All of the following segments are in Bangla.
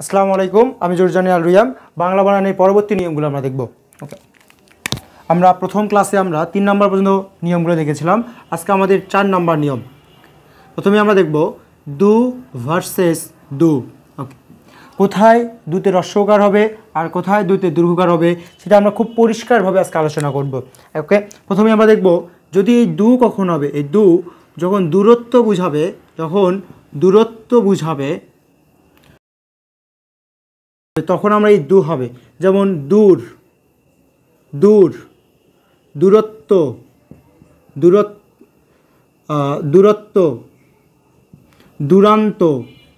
আসসালামু আলাইকুম, আমি জোরজানি আল রিয়াম বাংলা বানানের পরবর্তী নিয়মগুলো আমরা দেখব। ওকে আমরা প্রথম ক্লাসে আমরা তিন নম্বর পর্যন্ত নিয়মগুলো দেখেছিলাম। আজকে আমাদের চার নম্বর নিয়ম। প্রথমে আমরা দেখব দু ভার্সেস দু। ওকে কোথায় দুতে রস্যকার হবে আর কোথায় দুতে দীর্ঘকার হবে, সেটা আমরা খুব পরিষ্কারভাবে আজকে আলোচনা করব। ওকে প্রথমে আমরা দেখব যদি এই দু কখন হবে, এই দু যখন দূরত্ব বুঝাবে যখন দূরত্ব বুঝাবে তখন আমরা এই দু হবে। যেমন দূর দূর, দূরত্ব দূরত্ব দূরত্ব, দূরান্ত।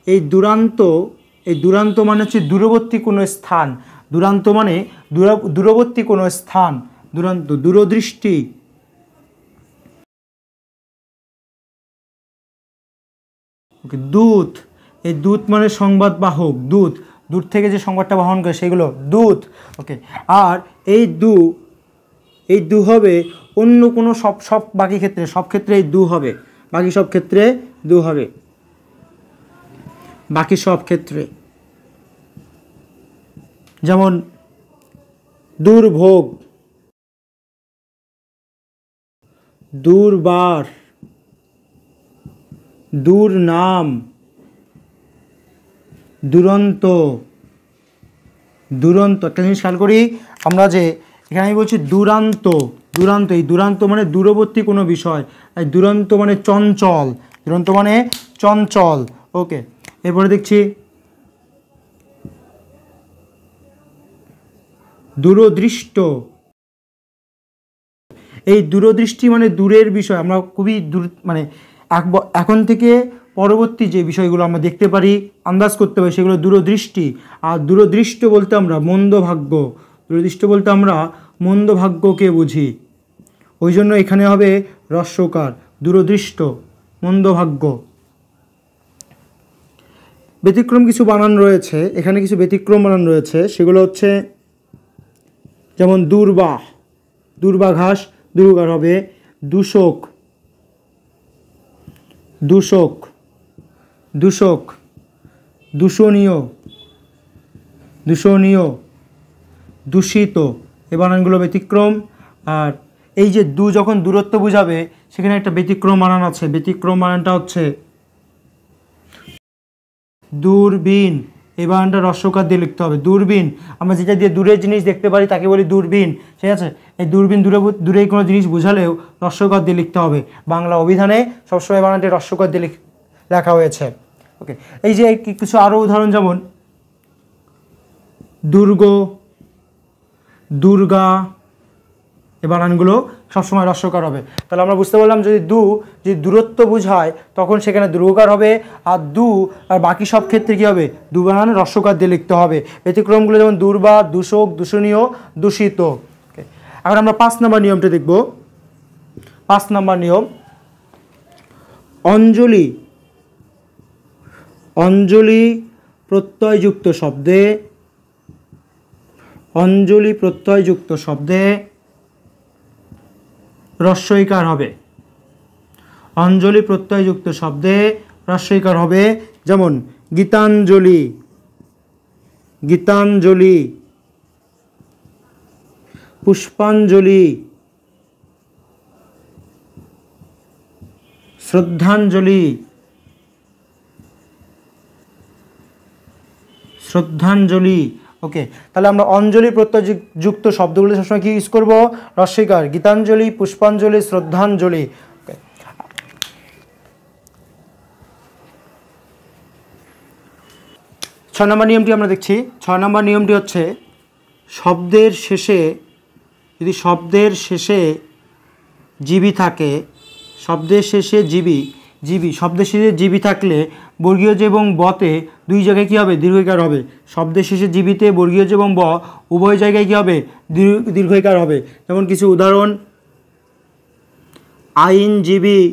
এই দূরান্ত এই দূরান্ত মানে হচ্ছে দূরবর্তী কোনো স্থান। দূরান্ত মানে দূরবর্তী কোনো স্থান। দূরান্ত, দূরদৃষ্টি। দূত, এই দূত মানে সংবাদ বাহক। দূত দূর থেকে যে সংবাদটা বহন করে সেগুলো দূত ওকে আর এই দু এই দু হবে অন্য কোনো সব সব বাকি ক্ষেত্রে, সব ক্ষেত্রে এই দু হবে, বাকি সব ক্ষেত্রে দু হবে, বাকি সব ক্ষেত্রে। যেমন দুর্ভোগ, দুর্বার, দুর্নাম দুরন্ত দুরন্ত, একটা জিনিস খেয়াল করি, আমরা যে এখানে আমি বলছি দুরান্ত দুরান্ত, এই দুরান্ত মানে দূরবর্তী কোনো বিষয় দুরন্ত মানে চঞ্চল, দুরন্ত মানে চঞ্চল, ওকে, এরপরে দেখছি, দূরদৃষ্ট, এই দূরদৃষ্টি মানে দূরের বিষয়, আমরা খুবই দূর মানে এখন থেকে পরবর্তী যে বিষয়গুলো আমরা দেখতে পারি, আন্দাজ করতে পারি, সেগুলো দূরদৃষ্টি। আর দূরদৃষ্ট বলতে আমরা মন্দ ভাগ্য। দূরদৃষ্ট বলতে আমরা মন্দ ভাগ্যকে বুঝি। ওই জন্য এখানে হবে রস্যকার দূরদৃষ্ট, মন্দ ভাগ্য। ব্যতিক্রম কিছু বানান রয়েছে। এখানে কিছু ব্যতিক্রম বানান রয়েছে। সেগুলো হচ্ছে যেমন দুর্বাহ, দুর্বাঘাস, দুর্গার হবে দূষক দূষক দূষক দূষণীয় দূষণীয় দূষিত এ বানানগুলো ব্যতিক্রম। আর এই যে দু যখন দূরত্ব বোঝাবে, সেখানে একটা ব্যতিক্রম বানান আছে। ব্যতিক্রম বানানটা হচ্ছে দূরবীন। এই বানানটা রস্যকার দিয়ে লিখতে হবে। দূরবীন। আমরা যেটা দিয়ে দূরের জিনিস দেখতে পারি, তাকে বলি দূরবীন। ঠিক আছে? এই দূরবীন দূরে দূরে কোনো জিনিস বোঝালেও রস্যকার দিয়ে লিখতে হবে। বাংলা অভিধানে সবসময় বানানটি রস্যকার দিয়ে লিখ- লেখা হয়েছে। ওকে এই যে কিছু আরও উদাহরণ যেমন, দুর্গ, দুর্গা এ বানানগুলো সবসময় রস্যকার হবে। তাহলে আমরা বুঝতে পারলাম যদি দু, যদি দূরত্ব বোঝায়, তখন সেখানে দুর্গকার হবে, আর দু, আর বাকি সব ক্ষেত্রে কী হবে? দু বানান রস্যকার দিয়ে লিখতে হবে। ব্যতিক্রমগুলো যেমন দুর্বা, দূষক, দূষণীয়, দূষিত। এখন আমরা পাঁচ নম্বর নিয়মটা দেখব। পাঁচ নম্বর নিয়ম, অঞ্জলি অঞ্জলি প্রত্যয়যুক্ত শব্দে, অঞ্জলি প্রত্যয়যুক্ত শব্দে রস্যইকার হবে। অঞ্জলি প্রত্যয়যুক্ত শব্দে রস্যইকার হবে, যেমন গীতাঞ্জলি গীতাঞ্জলি, পুষ্পাঞ্জলি, শ্রদ্ধাঞ্জলি শ্রদ্ধাঞ্জলি। ওকে তাহলে আমরা অঞ্জলি প্রত্যয় যুক- যুক্ত শব্দগুলো সবসময় কি ইউজ করব? রস্বীকার গীতাঞ্জলি, পুষ্পাঞ্জলি, শ্রদ্ধাঞ্জলি. ছয় নম্বর নিয়মটি আমরা দেখছি। ছয় নম্বর নিয়মটি হচ্ছে, শব্দের শেষে, যদি শব্দের শেষে জীবী থাকে, শব্দের শেষে জীবী জীবী। শব্দের শেষে জীবী থাকলে বর্গীয় যে এবং বতে দুই জায়গায় কী হবে? দীর্ঘইকার হবে। শব্দের শেষে জীবিতে বর্গীয় যে এবং ব, উভয় জায়গায় কী হবে? দীর্ঘ- দীর্ঘইকার হবে। যেমন কিছু উদাহরণ আইনজীবী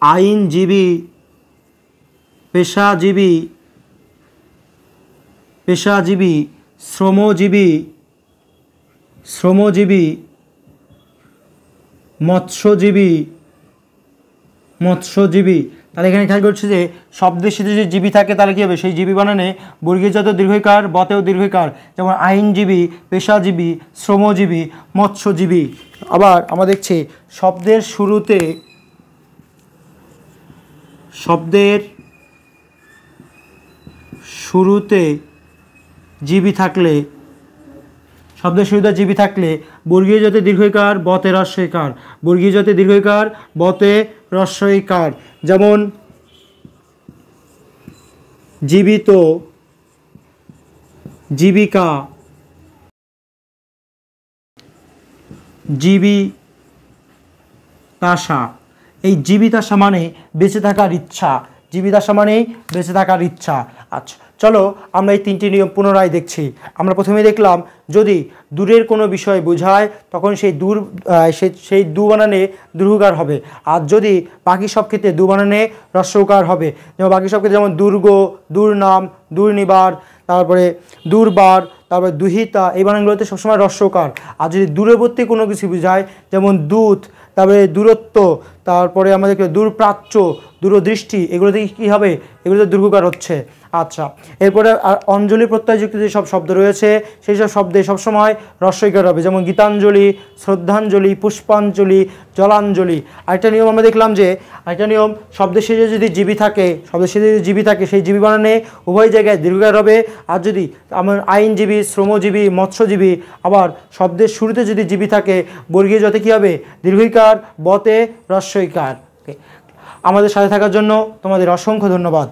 আইনজীবী পেশাজীবী পেশাজীবী শ্রমজীবী শ্রমজীবী মৎস্যজীবী মৎস্যজীবী। তাহলে এখানে খেয়াল করছি যে শব্দের সাথে যদি জীবী থাকে তাহলে কী হবে? সেই জীবী বানানে বর্গীয়জাত দীর্ঘকার, বতেও দীর্ঘকার, যেমন আইনজীবী, পেশাজীবী, শ্রমজীবী, মৎস্যজীবী। আবার আমরা দেখছি শব্দের শুরুতে শব্দের শুরুতে জীবী থাকলে, শব্দের শুরুতে জীবী থাকলে বর্গীয় জাতে দীর্ঘইকার বতে রস্বইকার বর্গীয় জাতে দীর্ঘকার, বতে রস্বইকার যেমন জীবিত জীবিকা জীবিতাশা। এই জীবিতাশা মানে বেঁচে থাকার ইচ্ছা। জীবিতাশা মানেই বেঁচে থাকার ইচ্ছা। আচ্ছা চলো আমরা এই তিনটি নিয়ম পুনরায় দেখছি। আমরা প্রথমে দেখলাম, যদি দূরের কোনো বিষয় বোঝায়, তখন সেই দূর সেই দু বানানে দুর্গার হবে। আর যদি বাকি সব ক্ষেত্রে দু বানানে রস্যকার হবে, যেমন বাকি সব ক্ষেত্রে যেমন দুর্গ, দুর্নাম, দুর্নিবার, তারপরে দুর্বার, তারপরে দুহিতা, এই বানানগুলোতে সবসময় রস্যকার আর যদি দূরবর্তী কোনো কিছু বোঝায়, যেমন দূত, তারপরে দূরত্ব, তারপরে আমাদেরকে দূরপ্রাচ্য দূরদৃষ্টি, এগুলো থেকে কী হবে? এগুলোতে দুর্গকার হচ্ছে। আচ্ছা এরপরে আর অঞ্জলি প্রত্যয়যুক্ত যে সব শব্দ রয়েছে, সেই সব শব্দে সবসময় রস্বইকার হবে, যেমন গীতাঞ্জলি, শ্রদ্ধাঞ্জলি, পুষ্পাঞ্জলি, জলাঞ্জলি। আরেকটা নিয়ম আমরা দেখলাম যে, আরেকটা নিয়ম, শব্দের শেষে যদি জীবী থাকে, শব্দের শেষে যদি জীবী থাকে, সেই জীবী বানানে উভয় জায়গায় দীর্ঘকার হবে আর যদি আমার আইনজীবী, শ্রমজীবী, মৎস্যজীবী, আবার শব্দের শুরুতে যদি জীবী থাকে, বর্গীয় যতে কী হবে? দীর্ঘইকার, বতে রস্বইকার ওকে আমাদের সাথে থাকার জন্য তোমাদের অসংখ্য ধন্যবাদ।